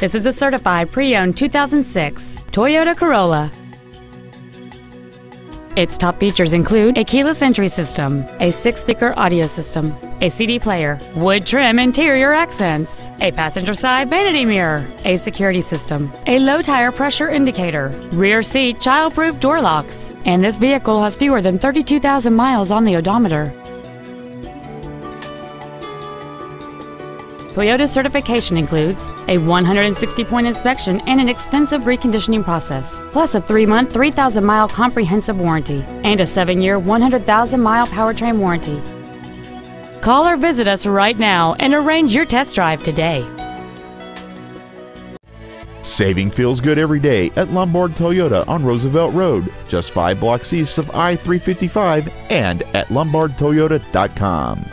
This is a certified pre-owned 2006 Toyota Corolla. Its top features include a keyless entry system, a six-speaker audio system, a CD player, wood trim interior accents, a passenger side vanity mirror, a security system, a low tire pressure indicator, rear seat child-proof door locks, and this vehicle has fewer than 32,000 miles on the odometer. Toyota's certification includes a 160-point inspection and an extensive reconditioning process, plus a 3-month, 3,000-mile comprehensive warranty and a 7-year, 100,000-mile powertrain warranty. Call or visit us right now and arrange your test drive today. Saving feels good every day at Lombard Toyota on Roosevelt Road, just five blocks east of I 355, and at lombardtoyota.com.